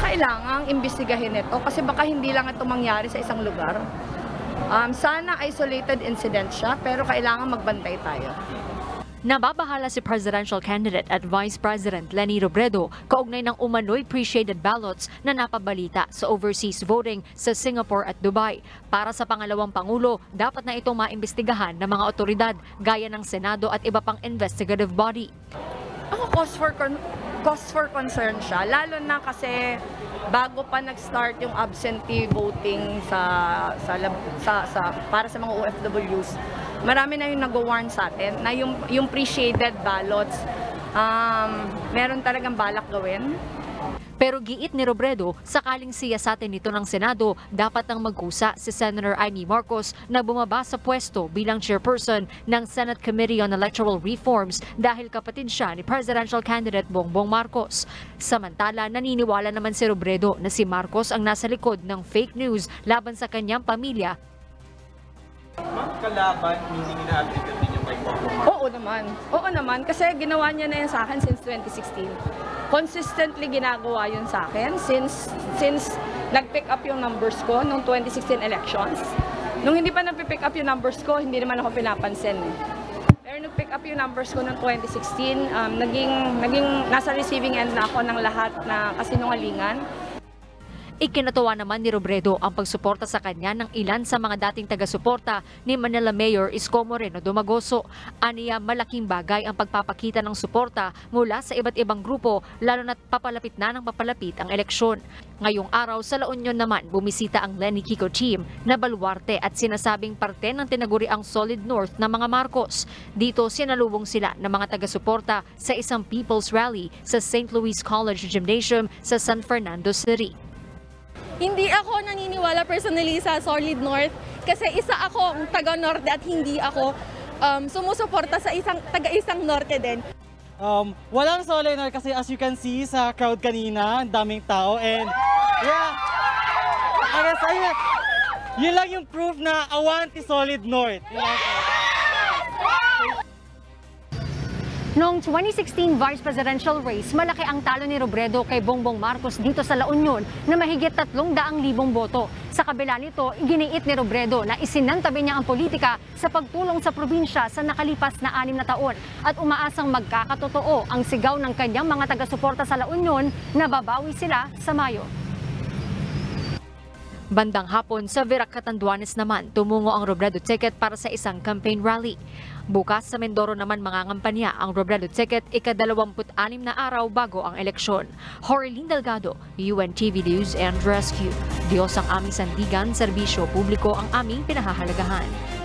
kailangang imbestigahin ito kasi baka hindi lang ito mangyari sa isang lugar. Um, sana isolated incident siya, pero kailangan magbantay tayo. Nababahala si presidential candidate at Vice President Lenny Robredo kaugnay ng umano'y pre-shaded ballots na napabalita sa overseas voting sa Singapore at Dubai. Para sa pangalawang pangulo, dapat na itong maimbestigahan ng mga otoridad gaya ng Senado at iba pang investigative body. Ako, cause for, cause for concern siya, lalo na kasi bago pa nag-start yung absentee voting sa, sa, sa, sa para sa mga OFWs, marami na yung nag-warn sa atin na yung, yung pre-shaded ballots, um, meron talagang balak gawin. Pero giit ni Robredo, sakaling siyasatin nito ng Senado, dapat nang magkusa si Senator Amy Marcos na bumaba sa pwesto bilang chairperson ng Senate Committee on Electoral Reforms dahil kapatid siya ni presidential candidate Bongbong Marcos. Samantala, naniniwala naman si Robredo na si Marcos ang nasa likod ng fake news laban sa kanyang pamilya Ma'am, kalaban, hindi ina-applicant Oo naman. Oo naman. Kasi ginawa niya na yan sa akin since 2016. Consistently ginagawa yun sa akin since, since nag-pick up yung numbers ko nung 2016 elections. Nung hindi pa nag-pick up yung numbers ko, hindi naman ako pinapansin. Eh. Pero nung pick up yung numbers ko noong 2016, um, naging, naging nasa receiving end na ako ng lahat na kasinungalingan. Ikinatuwa naman ni Robredo ang pagsuporta sa kanya ng ilan sa mga dating taga-suporta ni Manila Mayor Isko Moreno Dumagoso. Aniya malaking bagay ang pagpapakita ng suporta mula sa iba't ibang grupo lalo na't papalapit na ng papalapit ang eleksyon. Ngayong araw sa La Union naman bumisita ang Lenny Kiko team na baluarte at sinasabing parte ng tinaguriang Solid North ng mga Marcos. Dito sinalubong sila ng mga taga-suporta sa isang People's Rally sa St. Louis College Gymnasium sa San Fernando City. Hindi ako naniniwala personally sa Solid North kasi isa ako ang taga-Norte at hindi ako um, sumusuporta sa isang taga-isang Norte din. Um, walang solid North kasi as you can see sa crowd kanina, ang daming tao and yeah, I guess ayun, yun lang yung proof na awanti solid North. Yun lang. Noong 2016 vice presidential race, malaki ang talo ni Robredo kay Bongbong Marcos dito sa La Union na mahigit 300,000 boto. Sa kabila nito, iginiit ni Robredo na isinantabi niya ang politika sa pagtulong sa probinsya sa nakalipas na anim na taon at umaasang magkakatotoo ang sigaw ng kanyang mga taga-suporta sa La Union na babawi sila sa Mayo. Bandang hapon sa Virac Catanduanes naman, tumungo ang Robredo ticket para sa isang campaign rally. Bukas sa Mindoro naman mangangampanya ang Robredo ticket ika-26 na araw bago ang eleksyon. Horlin Delgado, UNTV News and Rescue. Diyos ang aming sandigan, serbisyo publiko ang aming pinahahalagahan.